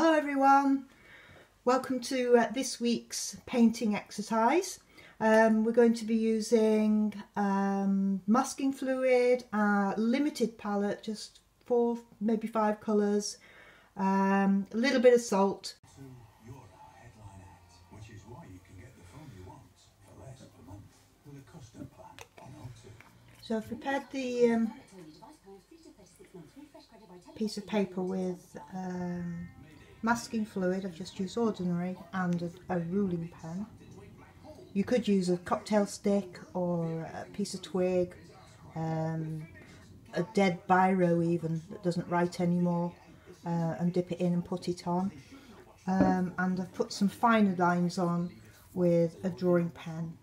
Hello everyone, welcome to uh, this week's painting exercise. Um, we're going to be using um, masking fluid, a limited palette, just four, maybe five colours, um, a little bit of salt. So you're our headline act, which is why you can get the phone you want for less per month with a custom plan on O2. So I've prepared the um, piece of paper with um, masking fluid. I've just used ordinary and a, a ruling pen. You could use a cocktail stick or a piece of twig, um, a dead biro even that doesn't write anymore, uh, and dip it in and put it on. Um, and I've put some finer lines on with a drawing pen.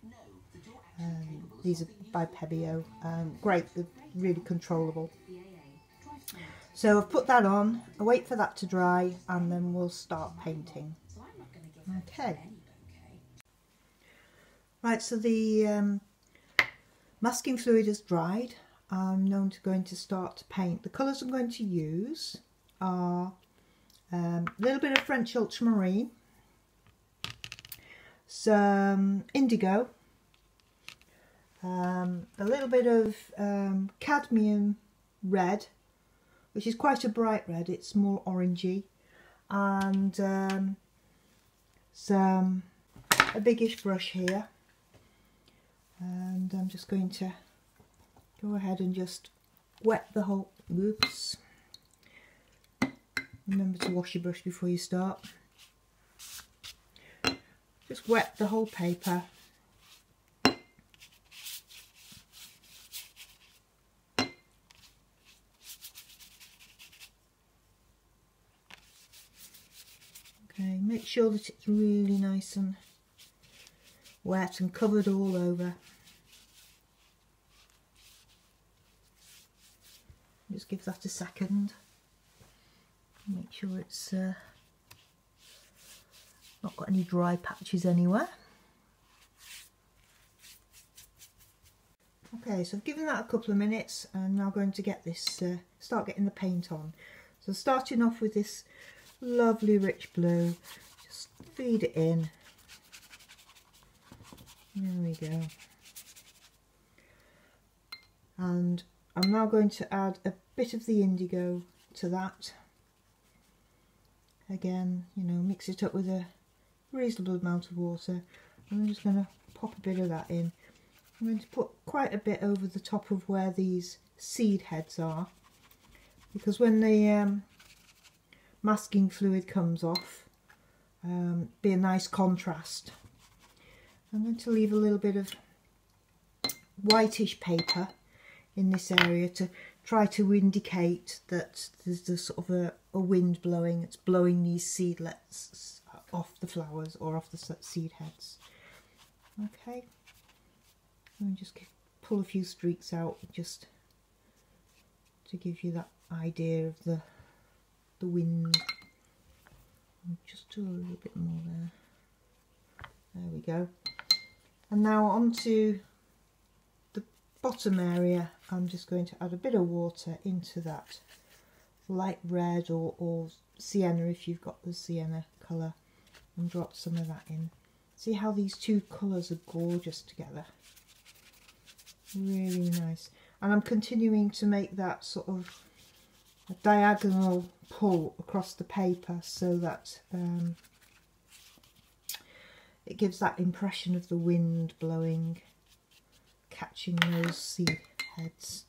Um, these are by Pebeo. Um, great, really controllable. So I've put that on, I wait for that to dry and then we'll start painting. Okay. Right, so the um, masking fluid has dried. I'm to going to start to paint. The colours I'm going to use are um, a little bit of French ultramarine, some indigo, um, a little bit of um, cadmium red, which is quite a bright red, it's more orangey, and um, some a biggish brush here. And I'm just going to go ahead and just wet the whole whoops remember to wash your brush before you start. Just wet the whole paper okay make sure that it's really nice and wet and covered all over. Just give that a second. Make sure it's uh, not got any dry patches anywhere. Okay, so I've given that a couple of minutes and I'm now going to get this, uh, start getting the paint on. So starting off with this lovely rich blue, just feed it in there we go. And I'm now going to add a bit of the indigo to that. Again, you know, mix it up with a reasonable amount of water. And I'm just going to pop a bit of that in. I'm going to put quite a bit over the top of where these seed heads are because when the um, masking fluid comes off, um, be a nice contrast I'm going to leave a little bit of whitish paper in this area to try to indicate that there's a sort of a, a wind blowing. It's blowing these seedlets off the flowers or off the seed heads. Okay, and just pull a few streaks out just to give you that idea of the the wind. just do a little bit more there. There we go. And now onto the bottom area, I'm just going to add a bit of water into that light red or, or sienna if you've got the sienna colour and drop some of that in. See how these two colours are gorgeous together. Really nice. And I'm continuing to make that sort of a diagonal pull across the paper so that um, it gives that impression of the wind blowing, catching those seed heads.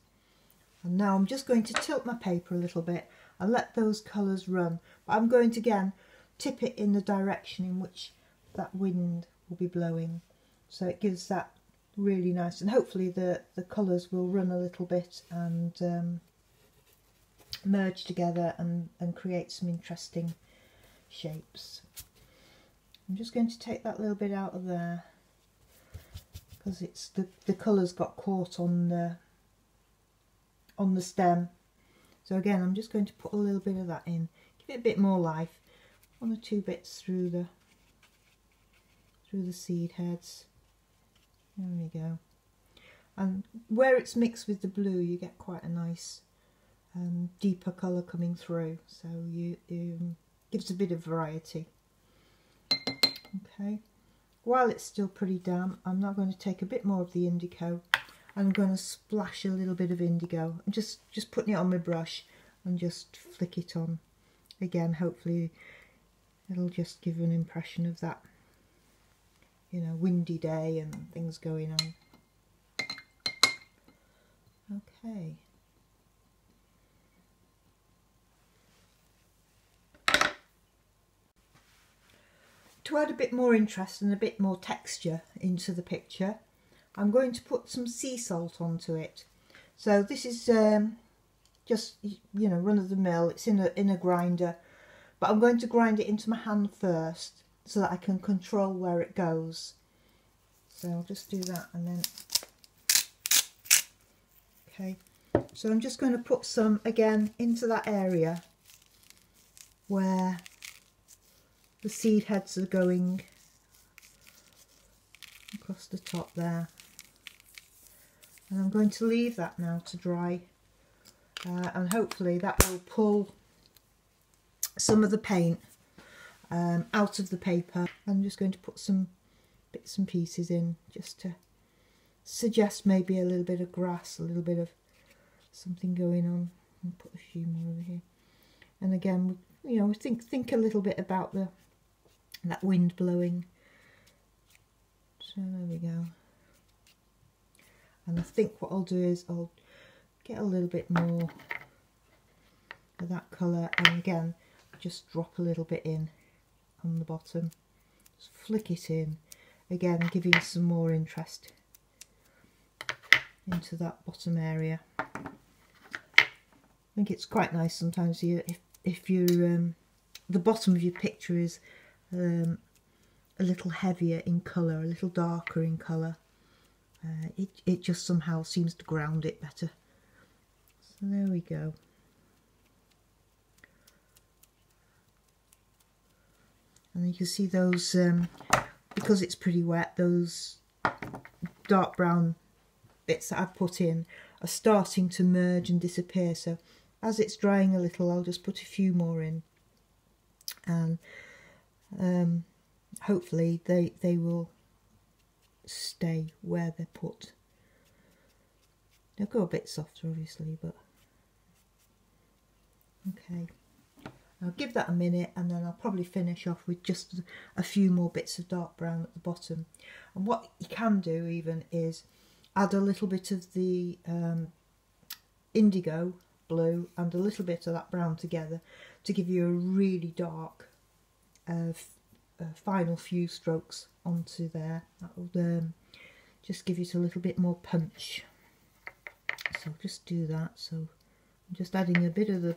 And now I'm just going to tilt my paper a little bit and let those colours run. But I'm going to again tip it in the direction in which that wind will be blowing. So it gives that really nice and hopefully the, the colours will run a little bit and um, merge together and, and create some interesting shapes. I'm just going to take that little bit out of there because it's the, the colours got caught on the on the stem. So again I'm just going to put a little bit of that in give it a bit more life. One or two bits through the through the seed heads. There we go. And where it's mixed with the blue you get quite a nice um, deeper colour coming through so you, you gives a bit of variety. Okay, while it's still pretty damp, I'm now going to take a bit more of the indigo I'm going to splash a little bit of indigo. I'm just, just putting it on my brush and just flick it on. Again, hopefully it'll just give an impression of that, you know, windy day and things going on. Okay. To add a bit more interest and a bit more texture into the picture, I'm going to put some sea salt onto it. So this is um, just, you know, run of the mill. It's in a, in a grinder. But I'm going to grind it into my hand first so that I can control where it goes. So I'll just do that and then... Okay, so I'm just going to put some, again, into that area where the seed heads are going across the top there. And I'm going to leave that now to dry. Uh, and hopefully that will pull some of the paint um, out of the paper. I'm just going to put some bits and pieces in just to suggest maybe a little bit of grass a little bit of something going on. And put a few more over here. And again you know think think a little bit about the that wind blowing. So there we go. And I think what I'll do is I'll get a little bit more of that colour and again just drop a little bit in on the bottom. Just flick it in. Again giving some more interest into that bottom area. I think it's quite nice sometimes you if, if you um, the bottom of your picture is um, a little heavier in colour, a little darker in colour uh, it, it just somehow seems to ground it better. So there we go. And you can see those, um, because it's pretty wet, those dark brown bits that I've put in are starting to merge and disappear. So as it's drying a little, I'll just put a few more in. And um, hopefully they, they will stay where they're put. They'll go a bit softer obviously but okay. I'll give that a minute and then I'll probably finish off with just a few more bits of dark brown at the bottom. And what you can do even is add a little bit of the um, indigo blue and a little bit of that brown together to give you a really dark uh, uh, final few strokes onto there. That will um, just give it a little bit more punch. So just do that. So I'm just adding a bit of the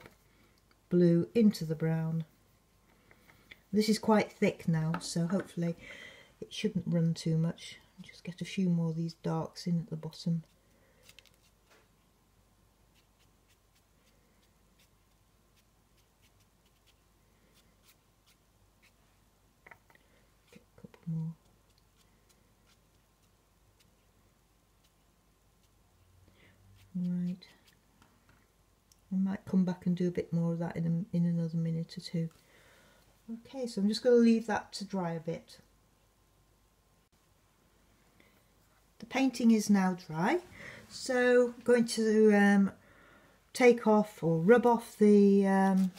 blue into the brown. This is quite thick now, so hopefully it shouldn't run too much. Just get a few more of these darks in at the bottom. More. Right. I might come back and do a bit more of that in, a, in another minute or two. Okay, so I'm just going to leave that to dry a bit. The painting is now dry, so I'm going to um, take off or rub off the um,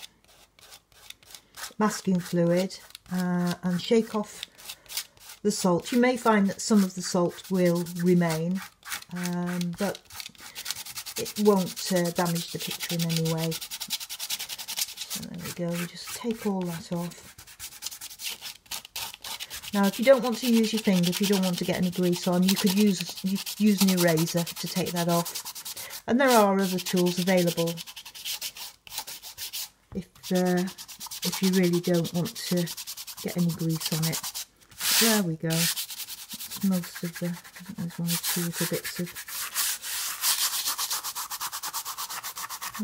masking fluid uh, and shake off the salt. You may find that some of the salt will remain, um, but it won't uh, damage the picture in any way. So there we go, we just take all that off. Now if you don't want to use your finger, if you don't want to get any grease on, you could use, use an eraser to take that off. And there are other tools available if, uh, if you really don't want to get any grease on it. There we go. That's most of the, there's one or two little bits of,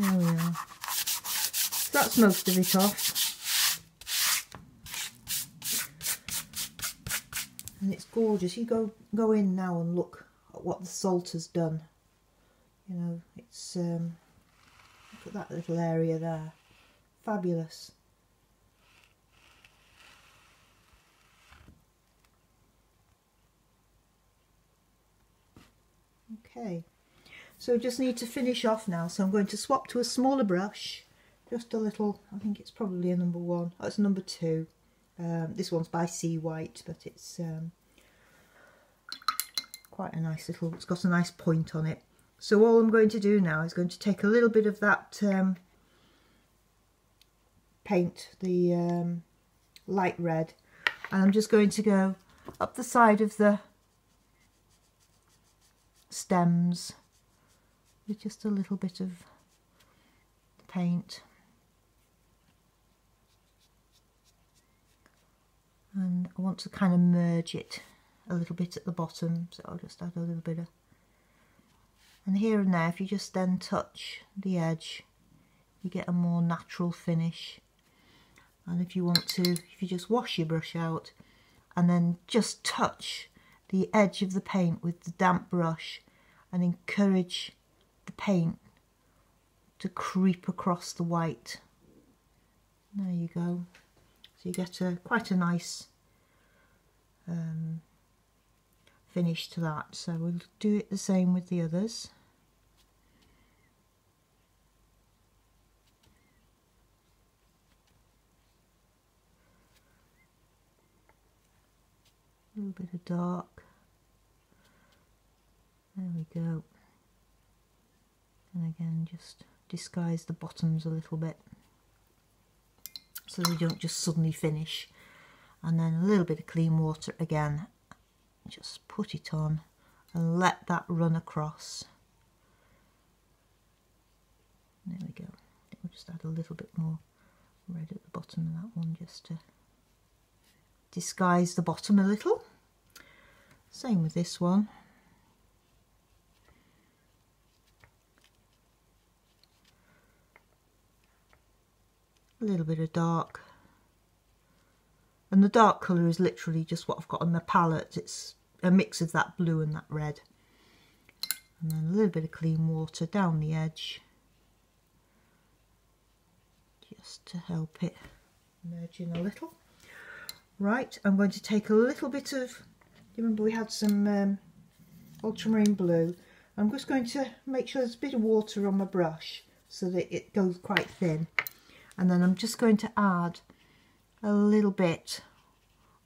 there we are. That's most of it off. And it's gorgeous. You go, go in now and look at what the salt has done. You know, it's, um, look at that little area there. Fabulous. Okay, so just need to finish off now. So I'm going to swap to a smaller brush, just a little, I think it's probably a number one. Oh, it's number two. Um, this one's by Seawhite, but it's um, quite a nice little, it's got a nice point on it. So all I'm going to do now is going to take a little bit of that um, paint, the um, light red, and I'm just going to go up the side of the stems with just a little bit of paint. And I want to kind of merge it a little bit at the bottom, so I'll just add a little bit of... And here and there, if you just then touch the edge, you get a more natural finish. And if you want to, if you just wash your brush out and then just touch the edge of the paint with the damp brush and encourage the paint to creep across the white. There you go. So you get a quite a nice um, finish to that. So we'll do it the same with the others. Bit of dark. There we go. And again, just disguise the bottoms a little bit so they don't just suddenly finish. And then a little bit of clean water again. Just put it on and let that run across. There we go. We'll just add a little bit more red at the bottom of that one just to disguise the bottom a little. Same with this one. A little bit of dark. And the dark colour is literally just what I've got on the palette. It's a mix of that blue and that red. And then a little bit of clean water down the edge. Just to help it merge in a little. Right, I'm going to take a little bit of, you remember we had some um, ultramarine blue. I'm just going to make sure there's a bit of water on my brush so that it goes quite thin. And then I'm just going to add a little bit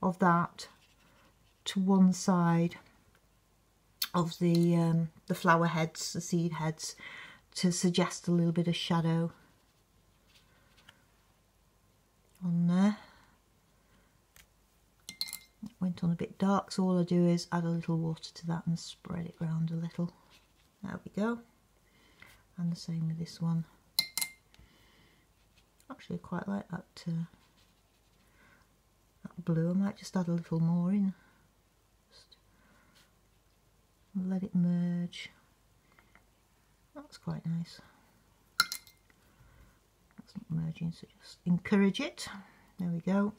of that to one side of the um, the flower heads, the seed heads, to suggest a little bit of shadow on there went on a bit dark so all I do is add a little water to that and spread it around a little. There we go. And the same with this one. Actually quite like that, uh, that blue. I might just add a little more in. Just let it merge. That's quite nice. That's not merging so just encourage it. There we go.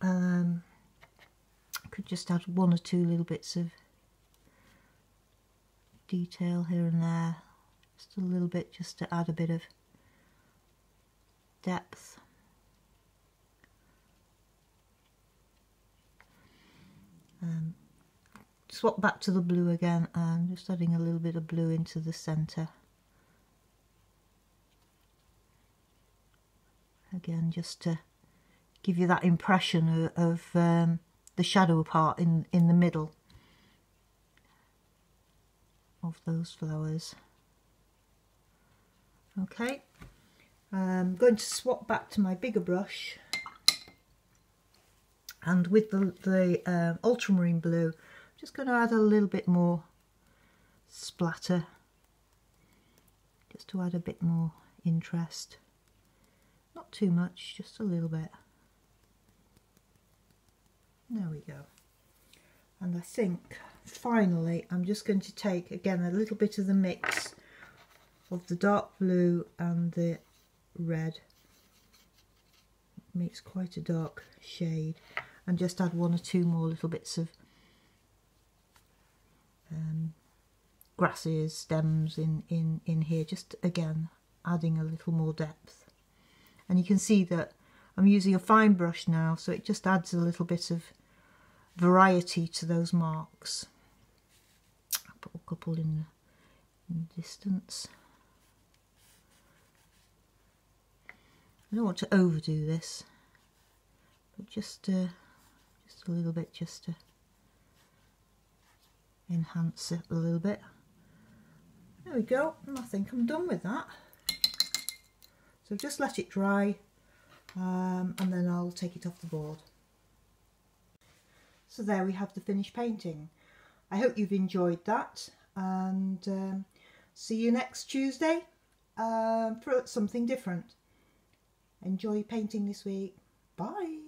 Um, could just add one or two little bits of detail here and there. Just a little bit just to add a bit of depth. Um, swap back to the blue again and just adding a little bit of blue into the center again just to give you that impression of, of um, the shadow part in, in the middle of those flowers. Okay, I'm going to swap back to my bigger brush and with the, the um, ultramarine blue I'm just going to add a little bit more splatter just to add a bit more interest. Not too much, just a little bit. There we go. And I think finally I'm just going to take again a little bit of the mix of the dark blue and the red. It makes quite a dark shade and just add one or two more little bits of um, grasses, stems in, in, in here, just again adding a little more depth. And you can see that I'm using a fine brush now, so it just adds a little bit of variety to those marks. I'll put little couple in the, in distance. I don't want to overdo this, but just uh, just a little bit, just to enhance it a little bit. There we go, and I think I'm done with that. So just let it dry um, and then I'll take it off the board. So there we have the finished painting. I hope you've enjoyed that and um, see you next Tuesday um, for something different. Enjoy painting this week. Bye.